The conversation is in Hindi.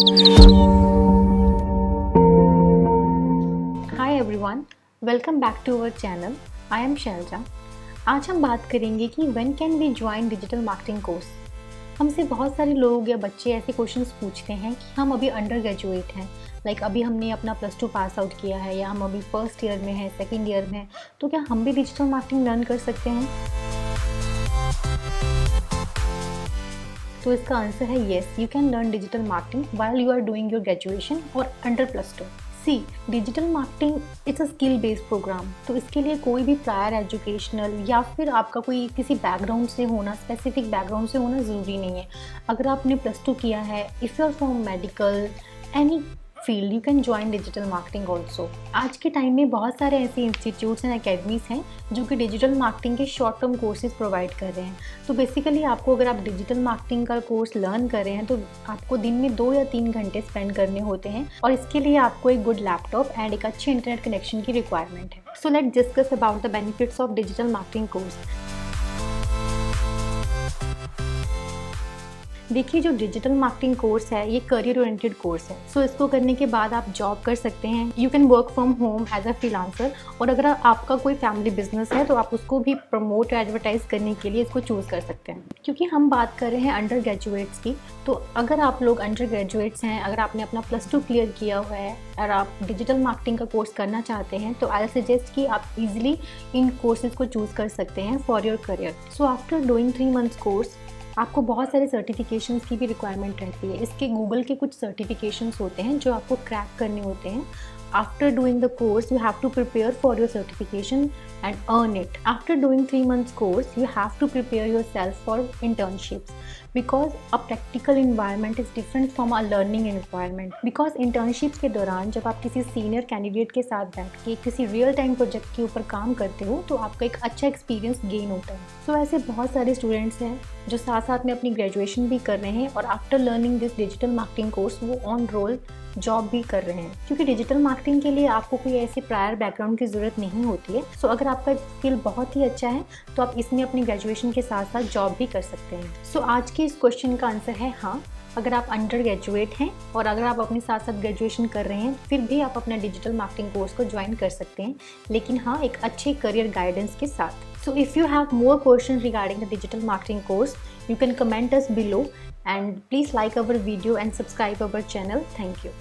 Hi everyone welcome back to our channel I am Shailaja आज हम बात करेंगे कि when can we join digital marketing course हमसे बहुत सारे लोग या बच्चे ऐसे क्वेश्चंस पूछते हैं कि हम अभी अंडर ग्रेजुएट हैं। लाइक like, अभी हमने अपना प्लस टू पास आउट किया है या हम अभी फ़र्स्ट ईयर में हैं सेकेंड ईयर में हैं। तो क्या हम भी डिजिटल मार्केटिंग लर्न कर सकते हैं? तो इसका आंसर है yes you can learn digital marketing while you are doing your graduation और under plus two see digital marketing it's a skill based program तो इसके लिए कोई भी प्रायर एजुकेशनल या फिर आपका कोई किसी बैकग्राउंड से होना स्पेसिफिक बैकग्राउंड से होना ज़रूरी नहीं है। अगर आपने प्लस टू किया है if you are from medical any field you can join digital marketing also आज के टाइम में बहुत सारे ऐसे इंस्टीट्यूट्स एंड अकेडमीज हैं जो कि डिजिटल मार्केटिंग के शॉर्ट टर्म कोर्सेज प्रोवाइड कर रहे हैं। तो बेसिकली आपको अगर आप डिजिटल मार्केटिंग का कोर्स लर्न कर रहे हैं तो आपको दिन में दो या तीन घंटे स्पेंड करने होते हैं और इसके लिए आपको एक गुड लैपटॉप एंड एक अच्छे इंटरनेट कनेक्शन की रिक्वायरमेंट है। So let discuss about the benefits of digital marketing course देखिए जो डिजिटल मार्केटिंग कोर्स है ये करियर ओरिएंटेड कोर्स है। सो so, इसको करने के बाद आप जॉब कर सकते हैं। You can work from home as a freelancer और अगर आपका कोई फैमिली बिज़नेस है तो आप उसको भी प्रमोट एडवर्टाइज करने के लिए इसको चूज़ कर सकते हैं। क्योंकि हम बात कर रहे हैं अंडर ग्रेजुएट्स की तो अगर आप लोग अंडर ग्रेजुएट्स हैं अगर आपने अपना प्लस टू क्लियर किया हुआ है और आप डिजिटल मार्केटिंग का कोर्स करना चाहते हैं तो आई सजेस्ट कि आप इजिली इन कोर्सेज को चूज़ कर सकते हैं for your career so after doing three months course आपको बहुत सारे सर्टिफिकेशन की भी रिक्वायरमेंट रहती है। इसके गूगल के कुछ सर्टिफिकेशन होते हैं जो आपको क्रैक करने होते हैं। After doing the course you have to prepare for your certification and earn it after doing three months course you have to prepare yourself for internships because a practical environment is different from a learning environment because internships के दौरान जब आप किसी सीनियर कैंडिडेट के साथ बैठ के किसी रियल टाइम प्रोजेक्ट के ऊपर काम करते हो तो आपका एक अच्छा एक्सपीरियंस गेन होता है। सो so, ऐसे बहुत सारे स्टूडेंट्स हैं जो साथ साथ में अपनी ग्रेजुएशन भी कर रहे हैं और after learning this digital marketing course वो ऑन रोल जॉब भी कर रहे हैं। क्योंकि डिजिटल मार्केटिंग के लिए आपको कोई ऐसी प्रायर बैकग्राउंड की ज़रूरत नहीं होती है। सो so, अगर आपका स्किल बहुत ही अच्छा है तो आप इसमें अपनी ग्रेजुएशन के साथ साथ जॉब भी कर सकते हैं। सो so, आज के कि इस क्वेश्चन का आंसर है हाँ। अगर आप अंडर ग्रेजुएट हैं और अगर आप अपने साथ साथ ग्रेजुएशन कर रहे हैं, फिर भी आप अपना डिजिटल मार्केटिंग कोर्स को ज्वाइन कर सकते हैं। लेकिन हाँ एक अच्छे करियर गाइडेंस के साथ। So if you have more question regarding the digital marketing course you can comment us below and please like our video and subscribe our channel thank you